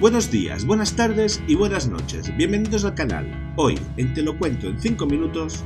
Buenos días, buenas tardes y buenas noches. Bienvenidos al canal. Hoy, en Te lo cuento en 5 minutos...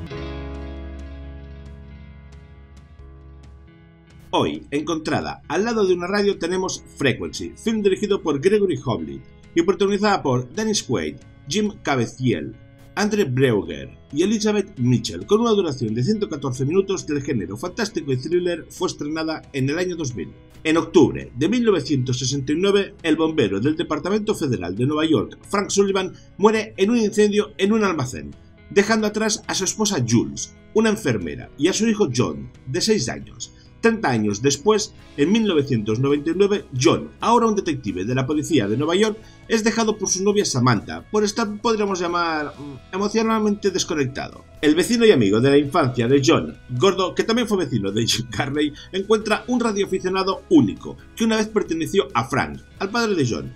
Hoy, encontrada al lado de una radio, tenemos Frequency, film dirigido por Gregory Hoblit y protagonizada por Dennis Quaid, Jim Caviezel, Andre Breuger y Elizabeth Mitchell, con una duración de 114 minutos del género fantástico y thriller, fue estrenada en el año 2000. En octubre de 1969, el bombero del Departamento Federal de Nueva York, Frank Sullivan, muere en un incendio en un almacén, dejando atrás a su esposa Jules, una enfermera, y a su hijo John, de 6 años. 30 años después, en 1999, John, ahora un detective de la policía de Nueva York, es dejado por su novia Samantha, por estar, podríamos llamar, mm, emocionalmente desconectado. El vecino y amigo de la infancia de John, Gordo, que también fue vecino de Jim Carney, encuentra un radioaficionado único, que una vez perteneció a Frank, al padre de John,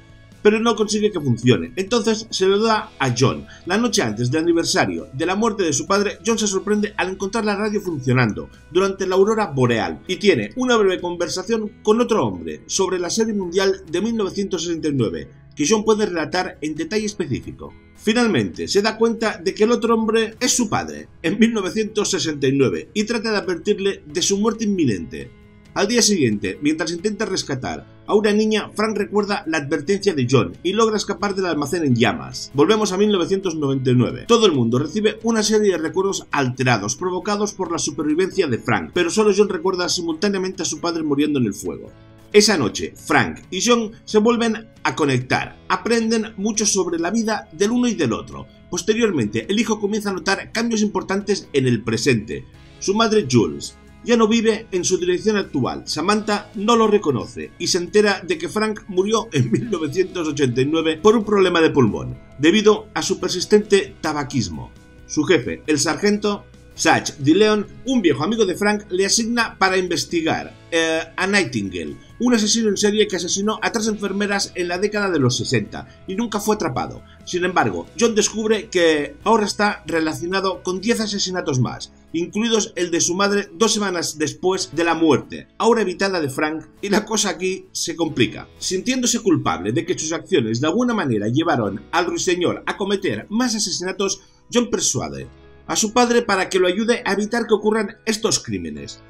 pero no consigue que funcione. Entonces se lo da a John. La noche antes del aniversario de la muerte de su padre, John se sorprende al encontrar la radio funcionando durante la aurora boreal y tiene una breve conversación con otro hombre sobre la serie mundial de 1969 que John puede relatar en detalle específico. Finalmente, se da cuenta de que el otro hombre es su padre, en 1969, y trata de advertirle de su muerte inminente. Al día siguiente, mientras intenta rescatar a una niña, Frank recuerda la advertencia de John y logra escapar del almacén en llamas. Volvemos a 1999. Todo el mundo recibe una serie de recuerdos alterados provocados por la supervivencia de Frank, pero solo John recuerda simultáneamente a su padre muriendo en el fuego. Esa noche, Frank y John se vuelven a conectar, aprenden mucho sobre la vida del uno y del otro. Posteriormente, el hijo comienza a notar cambios importantes en el presente. Su madre Jules, ya no vive en su dirección actual. Samantha no lo reconoce y se entera de que Frank murió en 1989 por un problema de pulmón, debido a su persistente tabaquismo. Su jefe, el sargento Satch DeLeon, un viejo amigo de Frank, le asigna para investigar eh, a Nightingale, un asesino en serie que asesinó a tres enfermeras en la década de los 60 y nunca fue atrapado. Sin embargo, John descubre que ahora está relacionado con 10 asesinatos más, incluidos el de su madre dos semanas después de la muerte, ahora evitada de Frank, y la cosa aquí se complica. Sintiéndose culpable de que sus acciones de alguna manera llevaron al ruiseñor a cometer más asesinatos, John persuade a su padre para que lo ayude a evitar que ocurran estos crímenes.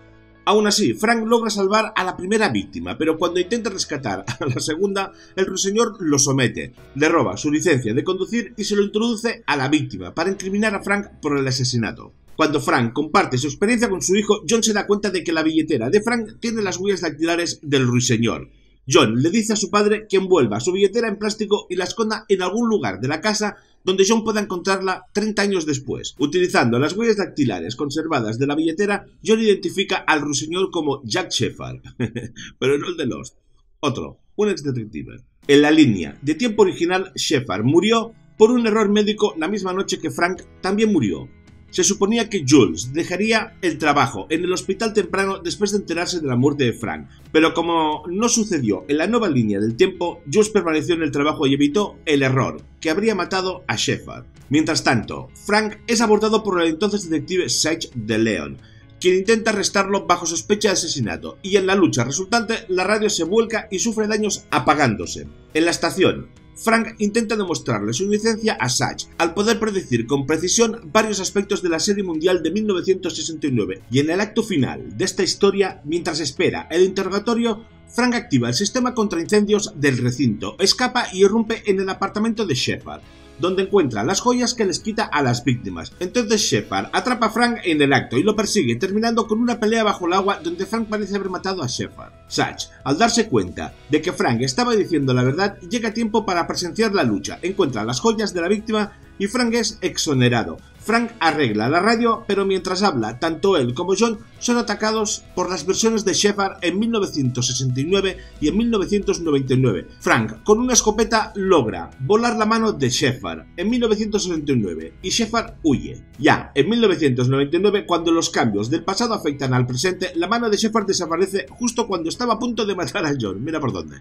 Aún así, Frank logra salvar a la primera víctima, pero cuando intenta rescatar a la segunda, el ruiseñor lo somete, le roba su licencia de conducir y se lo introduce a la víctima para incriminar a Frank por el asesinato. Cuando Frank comparte su experiencia con su hijo, John se da cuenta de que la billetera de Frank tiene las huellas dactilares del ruiseñor. John le dice a su padre que envuelva su billetera en plástico y la esconda en algún lugar de la casa donde John pueda encontrarla 30 años después. Utilizando las huellas dactilares conservadas de la billetera, John identifica al ruiseñor como Jack Shepard, pero no el de Lost. Otro, un ex detective. En la línea de tiempo original, Shepard murió por un error médico la misma noche que Frank también murió. Se suponía que Jules dejaría el trabajo en el hospital temprano después de enterarse de la muerte de Frank, pero como no sucedió en la nueva línea del tiempo, Jules permaneció en el trabajo y evitó el error, que habría matado a Shepard. Mientras tanto, Frank es abordado por el entonces detective Sage de Leon, quien intenta arrestarlo bajo sospecha de asesinato, y en la lucha resultante la radio se vuelca y sufre daños apagándose. En la estación, Frank intenta demostrarle su inocencia a Satch al poder predecir con precisión varios aspectos de la serie mundial de 1969 y en el acto final de esta historia, mientras espera el interrogatorio, Frank activa el sistema contra incendios del recinto, escapa y irrumpe en el apartamento de Shepard donde encuentra las joyas que les quita a las víctimas. Entonces Shepard atrapa a Frank en el acto y lo persigue, terminando con una pelea bajo el agua donde Frank parece haber matado a Shepard. Satch, al darse cuenta de que Frank estaba diciendo la verdad, llega a tiempo para presenciar la lucha, encuentra las joyas de la víctima y Frank es exonerado. Frank arregla la radio, pero mientras habla, tanto él como John son atacados por las versiones de Shepard en 1969 y en 1999. Frank, con una escopeta, logra volar la mano de Shepard en 1969 y Shepard huye. Ya, en 1999, cuando los cambios del pasado afectan al presente, la mano de Shepard desaparece justo cuando estaba a punto de matar a John. Mira por dónde.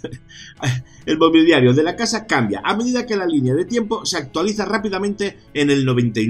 El mobiliario de la casa cambia a medida que la línea de tiempo se actualiza rápidamente en el 99.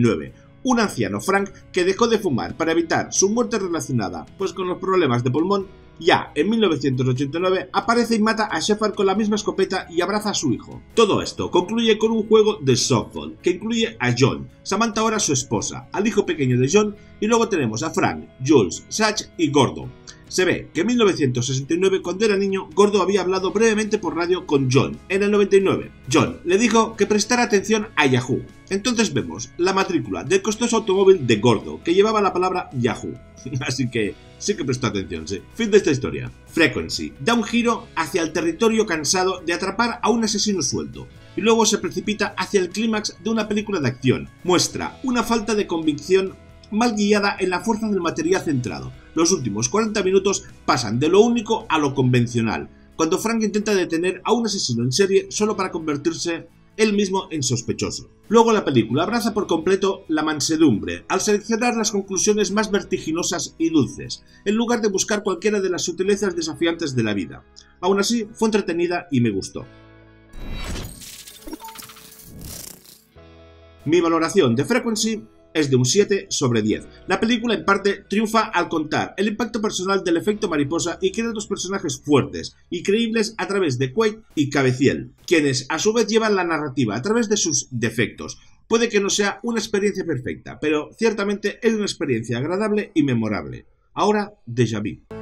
Un anciano Frank que dejó de fumar para evitar su muerte relacionada pues con los problemas de pulmón ya en 1989 aparece y mata a Shepard con la misma escopeta y abraza a su hijo. Todo esto concluye con un juego de softball que incluye a John, Samantha ahora su esposa, al hijo pequeño de John y luego tenemos a Frank, Jules, Satch y Gordo. Se ve que en 1969, cuando era niño, Gordo había hablado brevemente por radio con John, en el 99. John le dijo que prestara atención a Yahoo. Entonces vemos la matrícula del costoso automóvil de Gordo, que llevaba la palabra Yahoo. Así que sí que prestó atención, sí. Fin de esta historia. Frequency da un giro hacia el territorio cansado de atrapar a un asesino suelto, y luego se precipita hacia el clímax de una película de acción. Muestra una falta de convicción mal guiada en la fuerza del material centrado. Los últimos 40 minutos pasan de lo único a lo convencional, cuando Frank intenta detener a un asesino en serie solo para convertirse él mismo en sospechoso. Luego la película abraza por completo la mansedumbre, al seleccionar las conclusiones más vertiginosas y dulces, en lugar de buscar cualquiera de las sutilezas desafiantes de la vida. Aún así, fue entretenida y me gustó. Mi valoración de Frequency es de un 7 sobre 10. La película en parte triunfa al contar el impacto personal del efecto mariposa y crea dos personajes fuertes y creíbles a través de Quaid y Cabeciel, quienes a su vez llevan la narrativa a través de sus defectos. Puede que no sea una experiencia perfecta, pero ciertamente es una experiencia agradable y memorable. Ahora, déjà vu.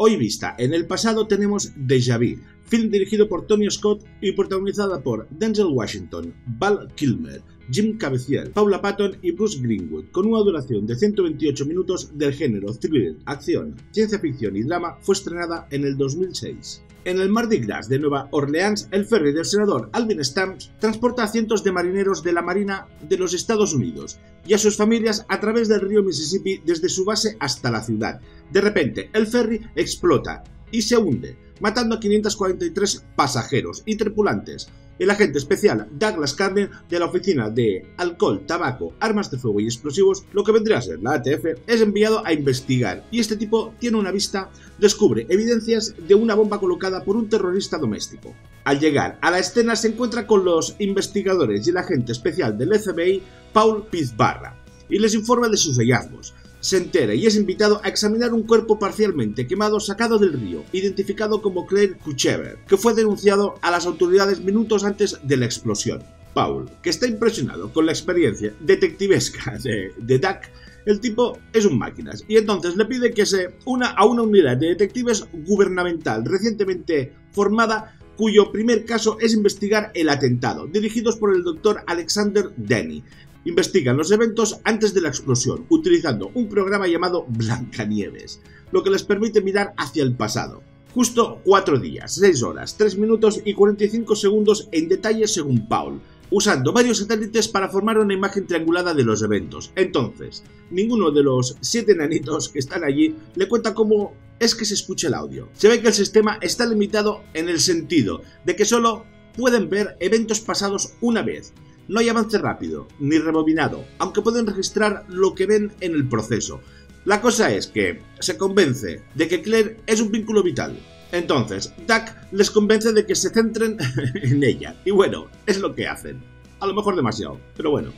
Hoy vista en el pasado tenemos Vu, film dirigido por Tony Scott y protagonizada por Denzel Washington, Val Kilmer, Jim Caviezel, Paula Patton y Bruce Greenwood, con una duración de 128 minutos del género thriller, acción, ciencia ficción y drama, fue estrenada en el 2006. En el Mardi Gras de Nueva Orleans, el ferry del senador Alvin Stamps transporta a cientos de marineros de la Marina de los Estados Unidos y a sus familias a través del río Mississippi desde su base hasta la ciudad. De repente, el ferry explota y se hunde, matando a 543 pasajeros y tripulantes. El agente especial Douglas Carden de la Oficina de Alcohol, Tabaco, Armas de Fuego y Explosivos, lo que vendría a ser la ATF, es enviado a investigar y este tipo tiene una vista, descubre evidencias de una bomba colocada por un terrorista doméstico. Al llegar a la escena se encuentra con los investigadores y el agente especial del FBI, Paul Pizbarra, y les informa de sus hallazgos se entera y es invitado a examinar un cuerpo parcialmente quemado sacado del río, identificado como Claire Kuchever, que fue denunciado a las autoridades minutos antes de la explosión. Paul, que está impresionado con la experiencia detectivesca de, Duck, el tipo es un máquinas y entonces le pide que se una a una unidad de detectives gubernamental recientemente formada cuyo primer caso es investigar el atentado, dirigidos por el doctor Alexander Denny, investigan los eventos antes de la explosión, utilizando un programa llamado Blancanieves, lo que les permite mirar hacia el pasado. Justo 4 días, 6 horas, 3 minutos y 45 segundos en detalle según Paul, usando varios satélites para formar una imagen triangulada de los eventos. Entonces, ninguno de los 7 nanitos que están allí le cuenta cómo es que se escucha el audio. Se ve que el sistema está limitado en el sentido de que solo pueden ver eventos pasados una vez, no hay avance rápido, ni rebobinado, aunque pueden registrar lo que ven en el proceso. La cosa es que se convence de que Claire es un vínculo vital. Entonces, Duck les convence de que se centren en ella. Y bueno, es lo que hacen. A lo mejor demasiado, pero bueno.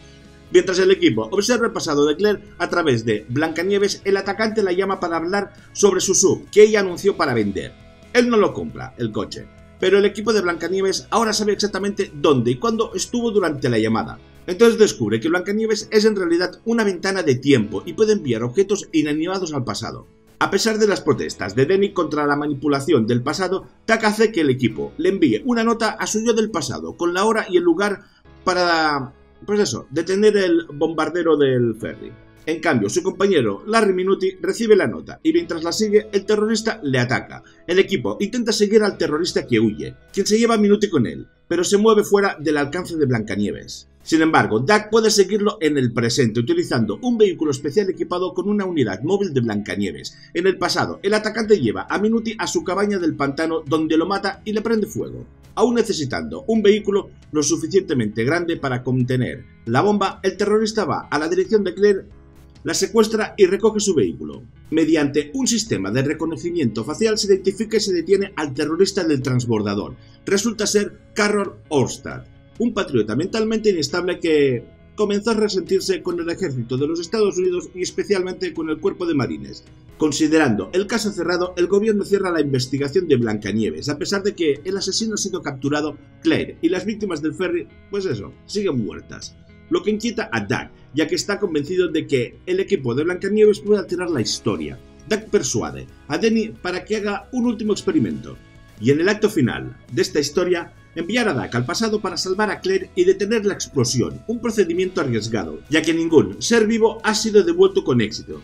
Mientras el equipo observa el pasado de Claire a través de Blancanieves, el atacante la llama para hablar sobre su sub que ella anunció para vender. Él no lo compra, el coche, pero el equipo de Blancanieves ahora sabe exactamente dónde y cuándo estuvo durante la llamada. Entonces descubre que Blancanieves es en realidad una ventana de tiempo y puede enviar objetos inanimados al pasado. A pesar de las protestas de Denny contra la manipulación del pasado, Tak hace que el equipo le envíe una nota a su yo del pasado, con la hora y el lugar para, pues eso, detener el bombardero del ferry. En cambio, su compañero Larry Minuti recibe la nota y mientras la sigue, el terrorista le ataca. El equipo intenta seguir al terrorista que huye, quien se lleva a Minuti con él, pero se mueve fuera del alcance de Blancanieves. Sin embargo, Duck puede seguirlo en el presente utilizando un vehículo especial equipado con una unidad móvil de Blancanieves. En el pasado, el atacante lleva a Minuti a su cabaña del pantano donde lo mata y le prende fuego. Aún necesitando un vehículo lo suficientemente grande para contener la bomba, el terrorista va a la dirección de Claire la secuestra y recoge su vehículo. Mediante un sistema de reconocimiento facial se identifica y se detiene al terrorista del transbordador. Resulta ser Carroll Orstad, un patriota mentalmente inestable que comenzó a resentirse con el ejército de los Estados Unidos y especialmente con el cuerpo de marines. Considerando el caso cerrado, el gobierno cierra la investigación de Blancanieves, a pesar de que el asesino ha sido capturado, Claire y las víctimas del ferry, pues eso, siguen muertas. Lo que inquieta a Doug, ya que está convencido de que el equipo de Blancanieves puede alterar la historia. Doug persuade a Denny para que haga un último experimento. Y en el acto final de esta historia, enviar a Dak al pasado para salvar a Claire y detener la explosión, un procedimiento arriesgado, ya que ningún ser vivo ha sido devuelto con éxito.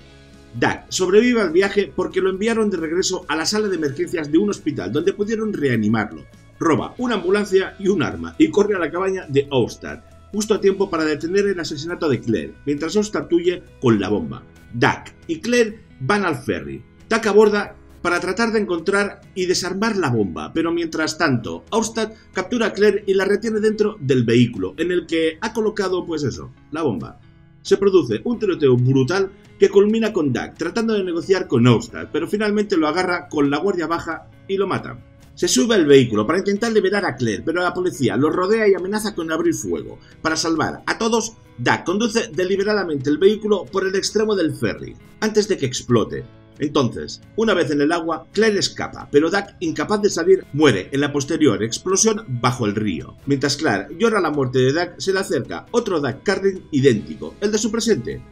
Dak sobrevive al viaje porque lo enviaron de regreso a la sala de emergencias de un hospital donde pudieron reanimarlo. Roba una ambulancia y un arma y corre a la cabaña de Ostad, justo a tiempo para detener el asesinato de Claire, mientras Ostad huye con la bomba. Dak y Claire van al ferry. Dak aborda para tratar de encontrar y desarmar la bomba, pero mientras tanto, Austad captura a Claire y la retiene dentro del vehículo, en el que ha colocado, pues eso, la bomba. Se produce un tiroteo brutal que culmina con Doug tratando de negociar con Austad, pero finalmente lo agarra con la guardia baja y lo mata. Se sube al vehículo para intentar liberar a Claire, pero la policía lo rodea y amenaza con abrir fuego. Para salvar a todos, Doug conduce deliberadamente el vehículo por el extremo del ferry, antes de que explote, entonces, una vez en el agua, Claire escapa, pero Doug, incapaz de salir, muere en la posterior explosión bajo el río. Mientras Claire llora la muerte de Doug, se le acerca otro Doug Carlin idéntico, el de su presente,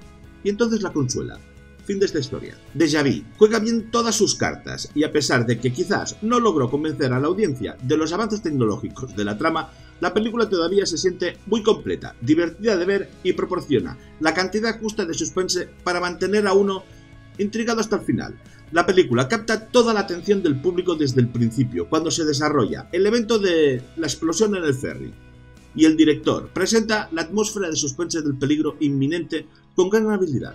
y entonces la consuela. Fin de esta historia. Deja Vu juega bien todas sus cartas y a pesar de que quizás no logró convencer a la audiencia de los avances tecnológicos de la trama, la película todavía se siente muy completa, divertida de ver y proporciona la cantidad justa de suspense para mantener a uno intrigado hasta el final. La película capta toda la atención del público desde el principio, cuando se desarrolla el evento de la explosión en el ferry. Y el director presenta la atmósfera de suspense del peligro inminente con gran habilidad.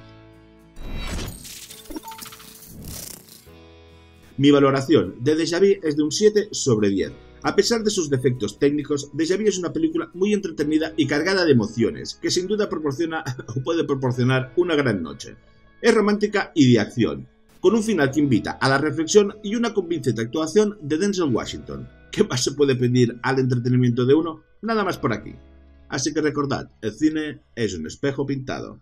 Mi valoración de Deja Vu es de un 7 sobre 10. A pesar de sus defectos técnicos, Deja Vu es una película muy entretenida y cargada de emociones, que sin duda proporciona o puede proporcionar una gran noche. Es romántica y de acción, con un final que invita a la reflexión y una convincente actuación de Denzel Washington. ¿Qué más se puede pedir al entretenimiento de uno? Nada más por aquí. Así que recordad, el cine es un espejo pintado.